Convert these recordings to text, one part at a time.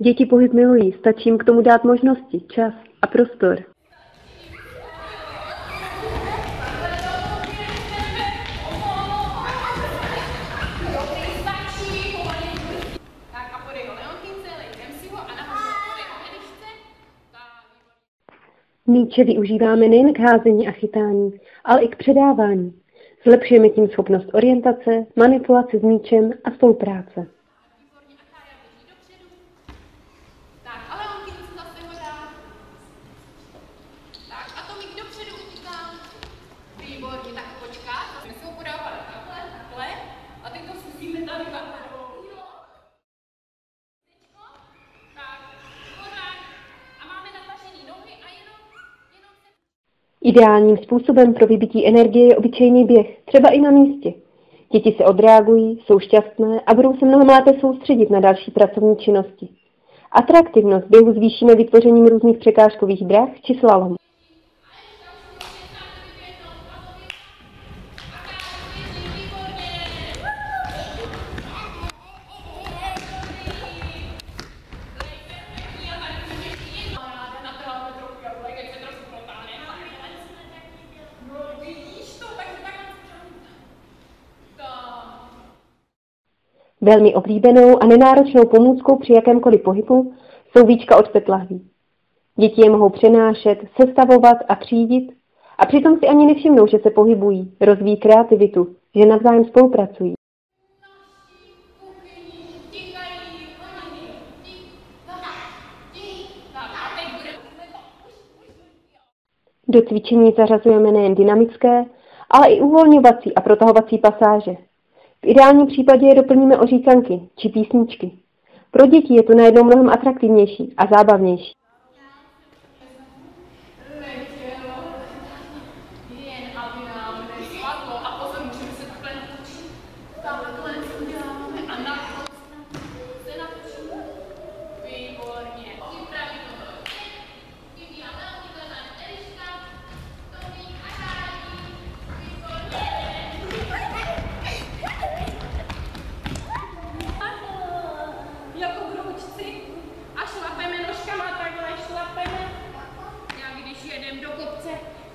Děti pohyb milují, stačí jim k tomu dát možnosti, čas a prostor. Míče využíváme nejen k házení a chytání, ale i k předávání. Zlepšujeme tím schopnost orientace, manipulace s míčem a spolupráce. Ideálním způsobem pro vybití energie je obyčejný běh, třeba i na místě. Děti se odreagují, jsou šťastné a budou se mnohem lépe soustředit na další pracovní činnosti. Atraktivnost běhu zvýšíme vytvořením různých překážkových drah či slalomů. Velmi oblíbenou a nenáročnou pomůckou při jakémkoliv pohybu jsou víčka od petlahví. Děti je mohou přenášet, sestavovat a třídit a přitom si ani nevšimnou, že se pohybují, rozvíjí kreativitu, že navzájem spolupracují. Do cvičení zařazujeme nejen dynamické, ale i uvolňovací a protahovací pasáže, v ideálním případě je doplníme o říkanky či písničky. Pro děti je to najednou mnohem atraktivnější a zábavnější.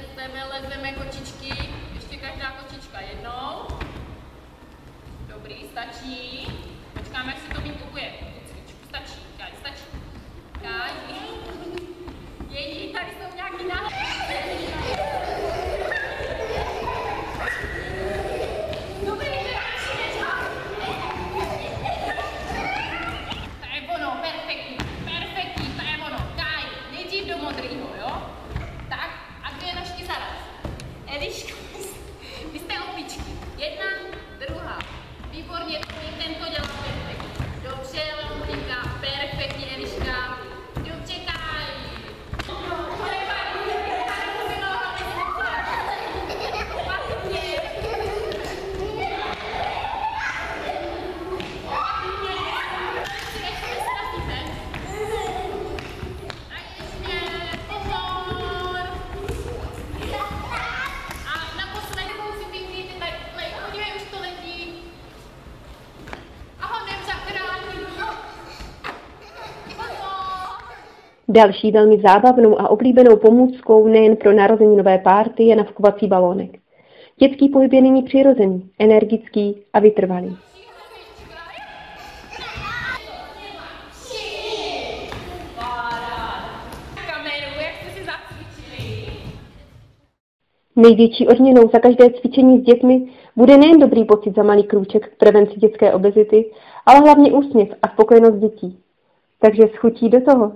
lezeme, lezeme kočičky, ještě každá kočička jednou. Dobrý, stačí. Počkáme, jak se to vykupuje. Stačí. Další velmi zábavnou a oblíbenou pomůckou nejen pro narozeninové párty je navkovací balónek. Dětský pohyb je nyní přirozený, energický a vytrvalý. Největší odměnou za každé cvičení s dětmi bude nejen dobrý pocit za malý krůček k prevenci dětské obezity, ale hlavně úsměv a spokojenost dětí. Takže schutí do toho.